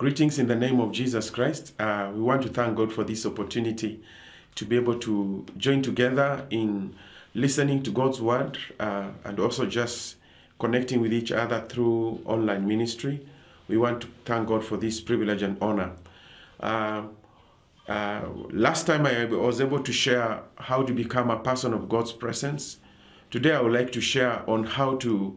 Greetings in the name of Jesus Christ. Uh, we want to thank God for this opportunity to be able to join together in listening to God's word uh, and also just connecting with each other through online ministry. We want to thank God for this privilege and honor. Uh, uh, last time I was able to share how to become a person of God's presence. Today I would like to share on how to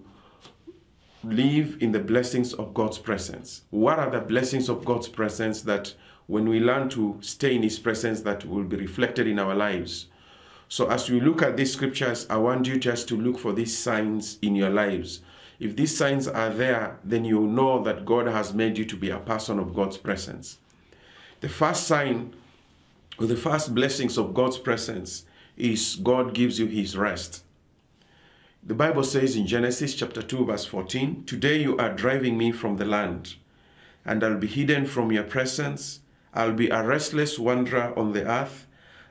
live in the blessings of God's presence. What are the blessings of God's presence that when we learn to stay in his presence that will be reflected in our lives? So as we look at these scriptures, I want you just to look for these signs in your lives. If these signs are there, then you know that God has made you to be a person of God's presence. The first sign or the first blessings of God's presence is God gives you his rest. The Bible says in Genesis chapter 2, verse 14, Today you are driving me from the land, and I'll be hidden from your presence. I'll be a restless wanderer on the earth,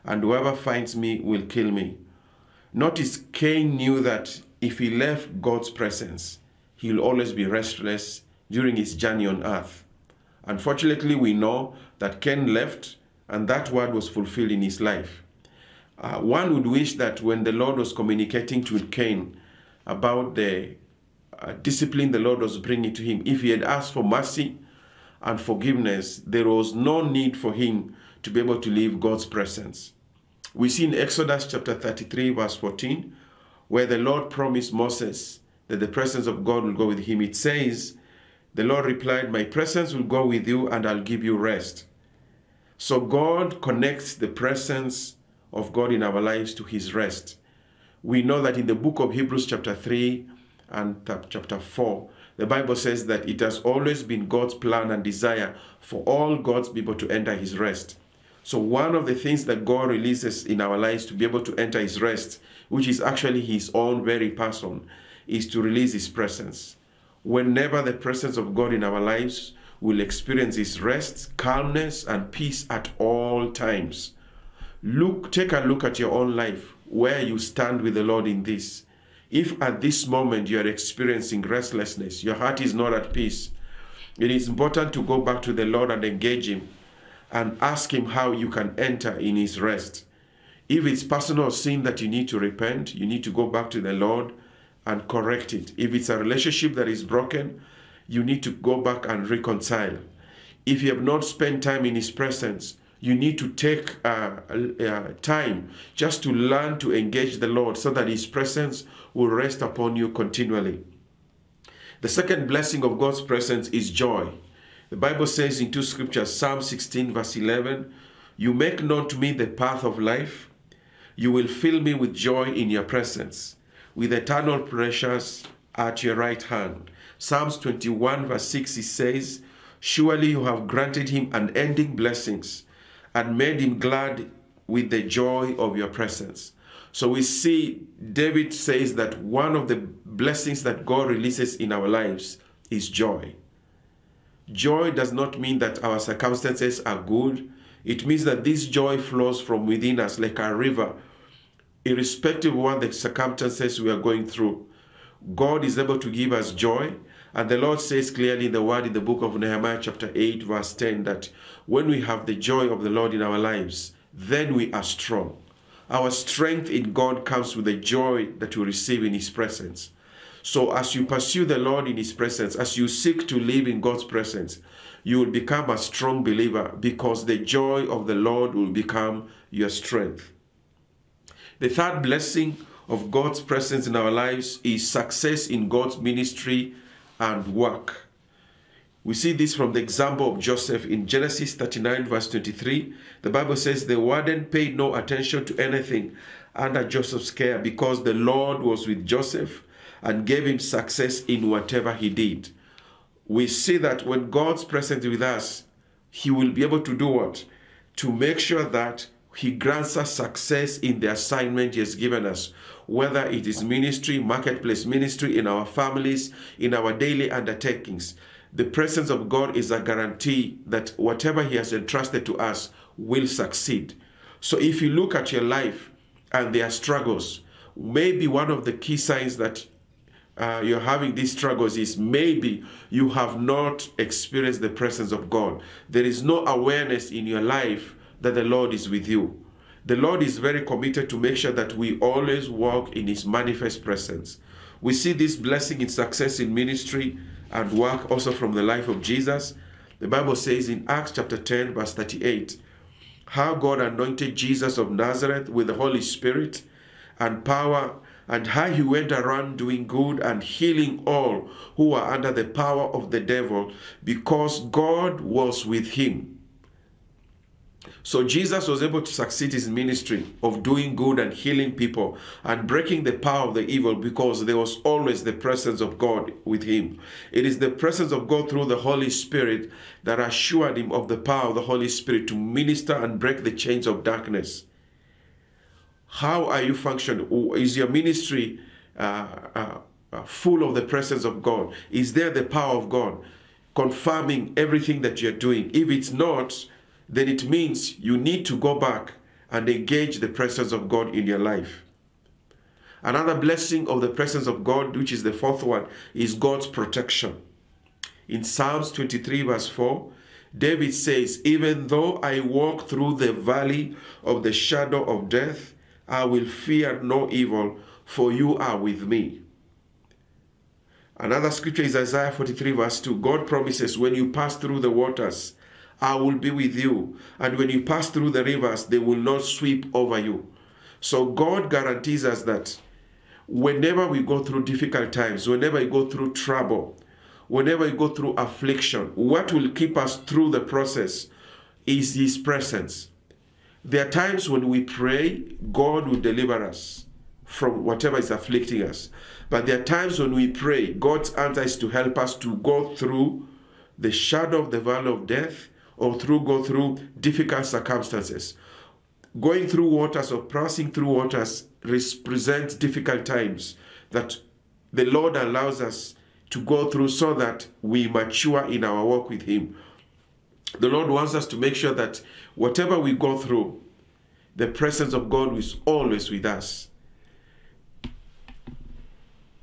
and whoever finds me will kill me. Notice Cain knew that if he left God's presence, he'll always be restless during his journey on earth. Unfortunately, we know that Cain left, and that word was fulfilled in his life. Uh, one would wish that when the Lord was communicating to Cain, about the uh, discipline the Lord was bringing to him. If he had asked for mercy and forgiveness, there was no need for him to be able to leave God's presence. We see in Exodus chapter 33, verse 14, where the Lord promised Moses that the presence of God will go with him. It says, The Lord replied, My presence will go with you and I'll give you rest. So God connects the presence of God in our lives to his rest we know that in the book of Hebrews, chapter 3 and chapter 4, the Bible says that it has always been God's plan and desire for all God's people to enter his rest. So, one of the things that God releases in our lives to be able to enter his rest, which is actually his own very person, is to release his presence. Whenever the presence of God in our lives will experience his rest, calmness, and peace at all times. Look, take a look at your own life where you stand with the Lord in this. If at this moment you are experiencing restlessness, your heart is not at peace, it is important to go back to the Lord and engage Him and ask Him how you can enter in His rest. If it's personal sin that you need to repent, you need to go back to the Lord and correct it. If it's a relationship that is broken, you need to go back and reconcile. If you have not spent time in His presence, you need to take uh, uh, time just to learn to engage the Lord so that His presence will rest upon you continually. The second blessing of God's presence is joy. The Bible says in two scriptures, Psalm 16, verse 11, You make known to me the path of life. You will fill me with joy in your presence, with eternal pleasures at your right hand. Psalms 21, verse 6, it says, Surely you have granted him unending blessings and made him glad with the joy of your presence. So we see David says that one of the blessings that God releases in our lives is joy. Joy does not mean that our circumstances are good. It means that this joy flows from within us like a river, irrespective of what the circumstances we are going through. God is able to give us joy and the Lord says clearly in the word in the book of Nehemiah, chapter 8, verse 10, that when we have the joy of the Lord in our lives, then we are strong. Our strength in God comes with the joy that we receive in His presence. So, as you pursue the Lord in His presence, as you seek to live in God's presence, you will become a strong believer because the joy of the Lord will become your strength. The third blessing of God's presence in our lives is success in God's ministry and work. We see this from the example of Joseph in Genesis 39, verse 23. The Bible says the warden paid no attention to anything under Joseph's care because the Lord was with Joseph and gave him success in whatever he did. We see that when God's present with us, he will be able to do what? To make sure that he grants us success in the assignment He has given us, whether it is ministry, marketplace ministry, in our families, in our daily undertakings. The presence of God is a guarantee that whatever He has entrusted to us will succeed. So if you look at your life and there are struggles, maybe one of the key signs that uh, you're having these struggles is maybe you have not experienced the presence of God. There is no awareness in your life that the Lord is with you. The Lord is very committed to make sure that we always walk in His manifest presence. We see this blessing in success in ministry and work also from the life of Jesus. The Bible says in Acts chapter 10, verse 38, how God anointed Jesus of Nazareth with the Holy Spirit and power, and how he went around doing good and healing all who were under the power of the devil, because God was with him. So Jesus was able to succeed his ministry of doing good and healing people and breaking the power of the evil because there was always the presence of God with him. It is the presence of God through the Holy Spirit that assured him of the power of the Holy Spirit to minister and break the chains of darkness. How are you functioning? Is your ministry uh, uh, uh, full of the presence of God? Is there the power of God confirming everything that you're doing? If it's not, then it means you need to go back and engage the presence of God in your life. Another blessing of the presence of God, which is the fourth one, is God's protection. In Psalms 23, verse 4, David says, Even though I walk through the valley of the shadow of death, I will fear no evil, for you are with me. Another scripture is Isaiah 43, verse 2. God promises, When you pass through the waters, I will be with you. And when you pass through the rivers, they will not sweep over you. So God guarantees us that whenever we go through difficult times, whenever we go through trouble, whenever we go through affliction, what will keep us through the process is His presence. There are times when we pray, God will deliver us from whatever is afflicting us. But there are times when we pray, God's answer is to help us to go through the shadow of the valley of death or through go through difficult circumstances. Going through waters or passing through waters represents difficult times that the Lord allows us to go through so that we mature in our walk with Him. The Lord wants us to make sure that whatever we go through, the presence of God is always with us.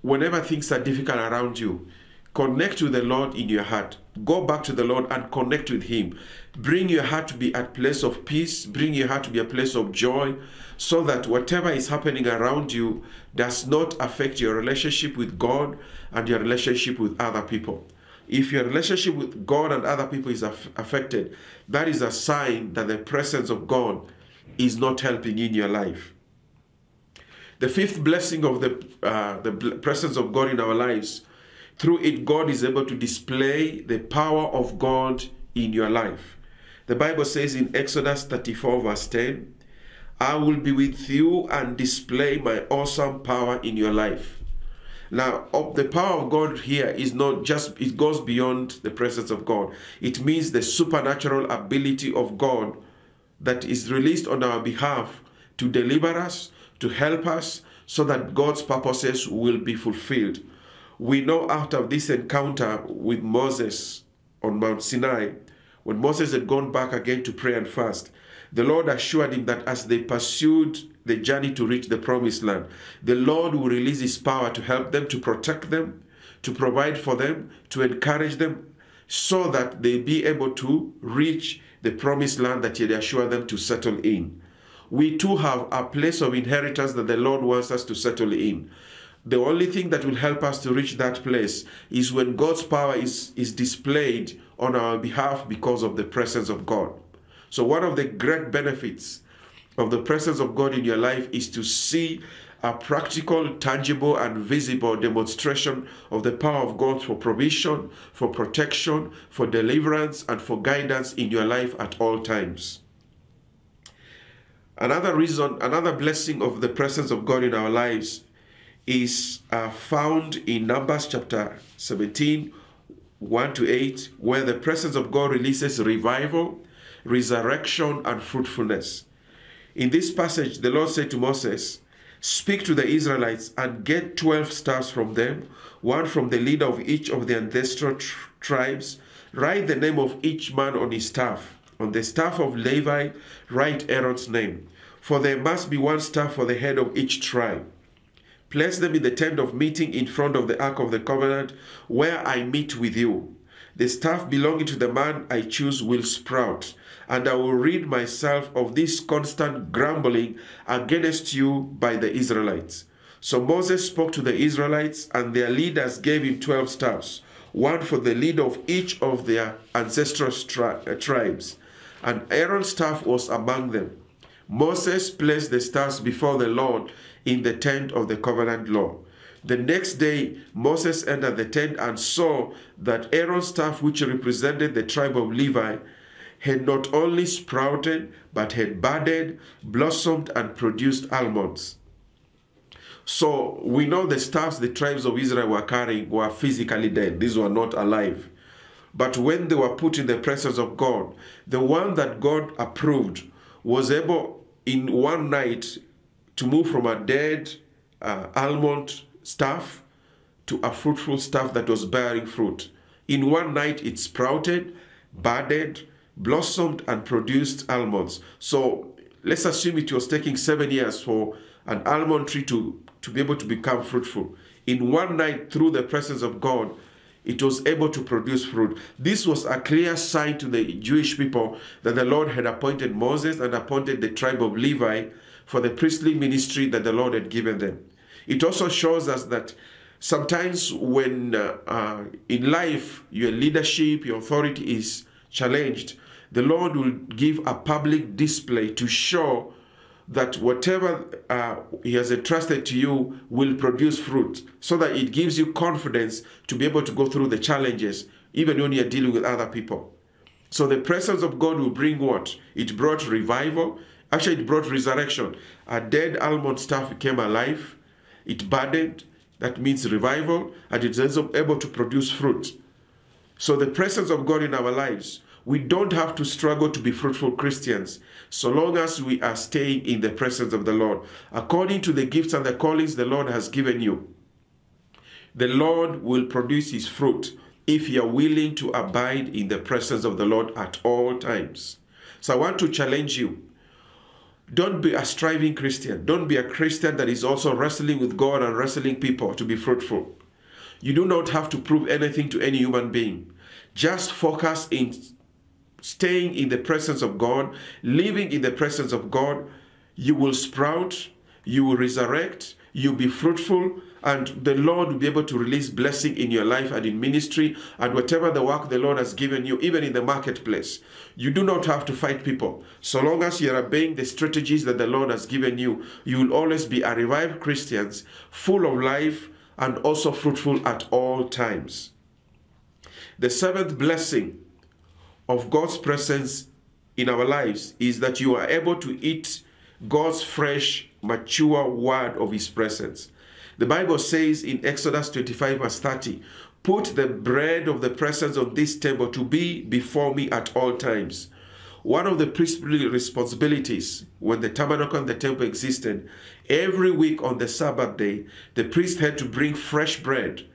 Whenever things are difficult around you, connect with the Lord in your heart. Go back to the Lord and connect with Him. Bring your heart to be at place of peace. Bring your heart to be a place of joy, so that whatever is happening around you does not affect your relationship with God and your relationship with other people. If your relationship with God and other people is aff affected, that is a sign that the presence of God is not helping in your life. The fifth blessing of the, uh, the presence of God in our lives through it, God is able to display the power of God in your life. The Bible says in Exodus 34, verse 10, I will be with you and display my awesome power in your life. Now, the power of God here is not just, it goes beyond the presence of God. It means the supernatural ability of God that is released on our behalf to deliver us, to help us, so that God's purposes will be fulfilled. We know after this encounter with Moses on Mount Sinai, when Moses had gone back again to pray and fast, the Lord assured him that as they pursued the journey to reach the promised land, the Lord will release his power to help them, to protect them, to provide for them, to encourage them, so that they be able to reach the promised land that he had assured them to settle in. We too have a place of inheritance that the Lord wants us to settle in. The only thing that will help us to reach that place is when God's power is, is displayed on our behalf because of the presence of God. So, one of the great benefits of the presence of God in your life is to see a practical, tangible, and visible demonstration of the power of God for provision, for protection, for deliverance, and for guidance in your life at all times. Another reason, another blessing of the presence of God in our lives is uh, found in Numbers chapter 17, 1 to 8, where the presence of God releases revival, resurrection, and fruitfulness. In this passage, the Lord said to Moses, Speak to the Israelites and get 12 stars from them, one from the leader of each of the ancestral tr- tribes. Write the name of each man on his staff. On the staff of Levi, write Aaron's name. For there must be one staff for the head of each tribe. Place them in the tent of meeting in front of the ark of the covenant, where I meet with you. The staff belonging to the man I choose will sprout, and I will rid myself of this constant grumbling against you by the Israelites. So Moses spoke to the Israelites, and their leaders gave him twelve staffs, one for the leader of each of their ancestral tri- tribes. And Aaron's staff was among them. Moses placed the staffs before the Lord in the tent of the covenant law. The next day, Moses entered the tent and saw that Aaron's staff, which represented the tribe of Levi, had not only sprouted, but had budded, blossomed, and produced almonds. So we know the staffs the tribes of Israel were carrying were physically dead. These were not alive. But when they were put in the presence of God, the one that God approved was able in one night to move from a dead uh, almond staff to a fruitful staff that was bearing fruit. In one night, it sprouted, budded, blossomed, and produced almonds. So let's assume it was taking seven years for an almond tree to, to be able to become fruitful. In one night, through the presence of God, it was able to produce fruit. This was a clear sign to the Jewish people that the Lord had appointed Moses and appointed the tribe of Levi for the priestly ministry that the Lord had given them. It also shows us that sometimes when uh, uh, in life your leadership, your authority is challenged, the Lord will give a public display to show that whatever uh, He has entrusted to you will produce fruit, so that it gives you confidence to be able to go through the challenges, even when you're dealing with other people. So the presence of God will bring what? It brought revival. Actually, it brought resurrection. A dead almond staff became alive. It budded. That means revival, and it's able to produce fruit. So the presence of God in our lives we don't have to struggle to be fruitful Christians so long as we are staying in the presence of the Lord. According to the gifts and the callings the Lord has given you, the Lord will produce his fruit if you are willing to abide in the presence of the Lord at all times. So I want to challenge you. Don't be a striving Christian. Don't be a Christian that is also wrestling with God and wrestling people to be fruitful. You do not have to prove anything to any human being. Just focus in staying in the presence of God, living in the presence of God, you will sprout, you will resurrect, you'll be fruitful, and the Lord will be able to release blessing in your life and in ministry and whatever the work the Lord has given you, even in the marketplace. You do not have to fight people. So long as you're obeying the strategies that the Lord has given you, you will always be a revived Christians, full of life and also fruitful at all times. The seventh blessing of God's presence in our lives is that you are able to eat God's fresh, mature word of His presence. The Bible says in Exodus 25, verse 30, Put the bread of the presence on this table to be before me at all times. One of the priestly responsibilities when the tabernacle and the temple existed, every week on the Sabbath day, the priest had to bring fresh bread,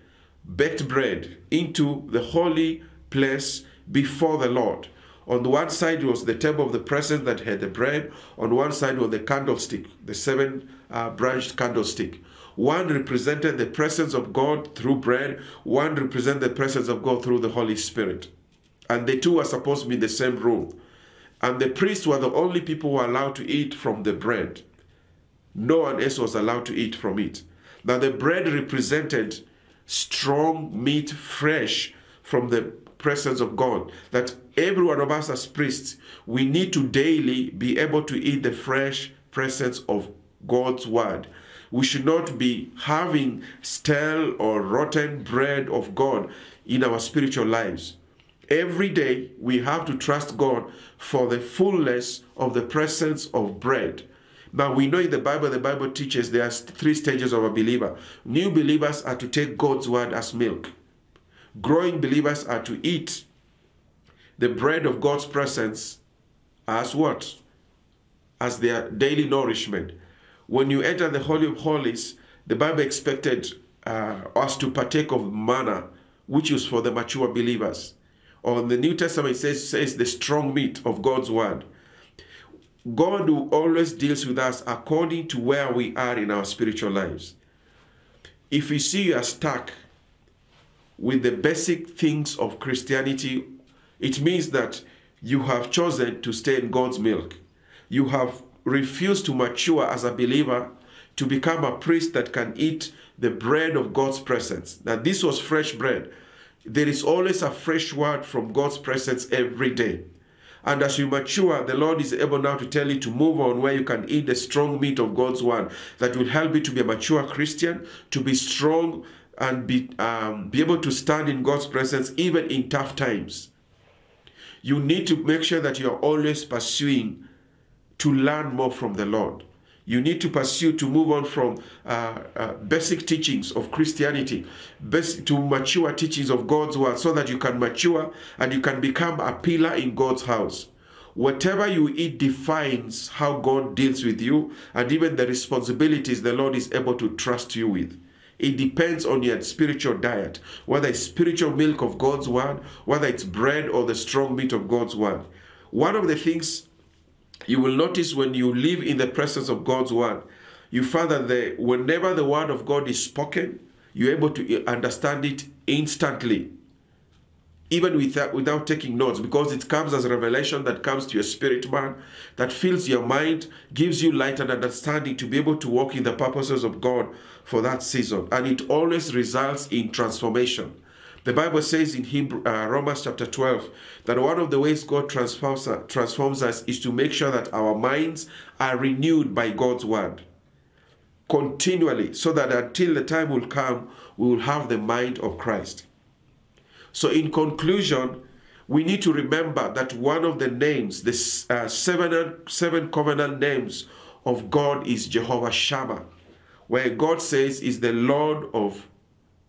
baked bread, into the holy place before the Lord. On the one side was the table of the presence that had the bread. On one side was the candlestick, the seven uh, branched candlestick. One represented the presence of God through bread, one represented the presence of God through the Holy Spirit. And the two were supposed to be in the same room. And the priests were the only people who were allowed to eat from the bread. No one else was allowed to eat from it. Now, the bread represented strong meat, fresh from the presence of God. That every one of us as priests, we need to daily be able to eat the fresh presence of God's word. We should not be having stale or rotten bread of God in our spiritual lives. Every day we have to trust God for the fullness of the presence of bread. Now we know in the Bible, the Bible teaches there are three stages of a believer. New believers are to take God's word as milk. Growing believers are to eat the bread of God's presence as what? As their daily nourishment. When you enter the Holy of Holies, the Bible expected uh, us to partake of manna, which is for the mature believers. Or in the New Testament, it says, says the strong meat of God's word. God always deals with us according to where we are in our spiritual lives. if you see you are stuck with the basic things of Christianity, it means that you have chosen to stay in God's milk. You have refused to mature as a believer to become a priest that can eat the bread of God's presence. Now, this was fresh bread. There is always a fresh word from God's presence every day. And as you mature, the Lord is able now to tell you to move on where you can eat the strong meat of God's word that will help you to be a mature Christian, to be strong and be, um, be able to stand in God's presence even in tough times. You need to make sure that you are always pursuing to learn more from the Lord. You need to pursue to move on from uh, uh, basic teachings of Christianity to mature teachings of God's word so that you can mature and you can become a pillar in God's house. Whatever you eat defines how God deals with you and even the responsibilities the Lord is able to trust you with. It depends on your spiritual diet, whether it's spiritual milk of God's word, whether it's bread or the strong meat of God's word. One of the things you will notice when you live in the presence of God's word, you find that the, whenever the word of God is spoken, you're able to understand it instantly, even without, without taking notes, because it comes as a revelation that comes to your spirit man, that fills your mind, gives you light and understanding to be able to walk in the purposes of God for that season. And it always results in transformation. The Bible says in Hebrew, uh, Romans chapter 12 that one of the ways God transforms, transforms us is to make sure that our minds are renewed by God's word continually so that until the time will come, we will have the mind of Christ. So, in conclusion, we need to remember that one of the names, the uh, seven, seven covenant names of God is Jehovah Shammah, where God says is the Lord of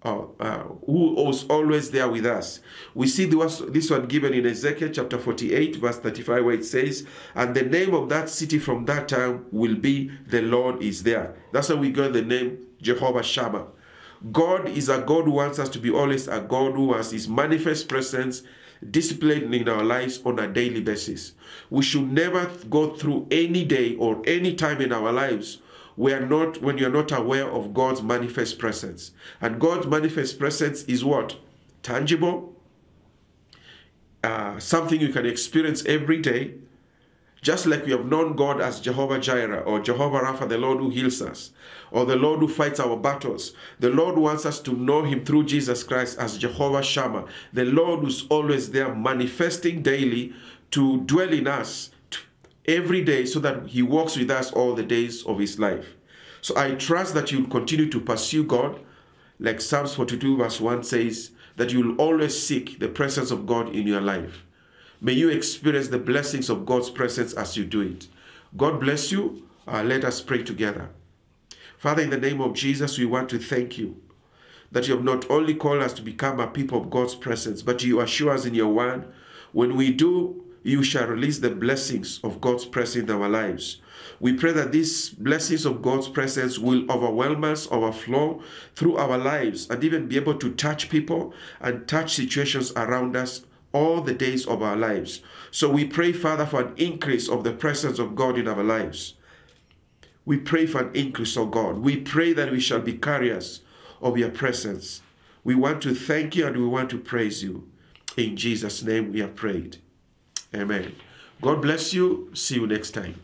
uh, uh, who was always there with us. We see this one given in Ezekiel chapter 48, verse 35, where it says, And the name of that city from that time will be the Lord is there. That's how we got the name Jehovah Shammah. God is a God who wants us to be always a God who has his manifest presence disciplined in our lives on a daily basis. We should never go through any day or any time in our lives we are not when you're not aware of God's manifest presence. And God's manifest presence is what? Tangible, uh, something you can experience every day, just like we have known God as Jehovah Jireh or Jehovah Rapha, the Lord who heals us, or the Lord who fights our battles. The Lord wants us to know Him through Jesus Christ as Jehovah Shammah, the Lord who's always there manifesting daily to dwell in us every day so that He walks with us all the days of His life. So I trust that you'll continue to pursue God, like Psalms 42, verse 1 says, that you'll always seek the presence of God in your life. May you experience the blessings of God's presence as you do it. God bless you. Uh, let us pray together. Father, in the name of Jesus, we want to thank you that you have not only called us to become a people of God's presence, but you assure us in your word when we do you shall release the blessings of God's presence in our lives. We pray that these blessings of God's presence will overwhelm us, overflow through our lives, and even be able to touch people and touch situations around us all the days of our lives. So we pray, Father, for an increase of the presence of God in our lives. We pray for an increase of God. We pray that we shall be carriers of your presence. We want to thank you and we want to praise you. In Jesus' name we have prayed. Amen. God bless you. See you next time.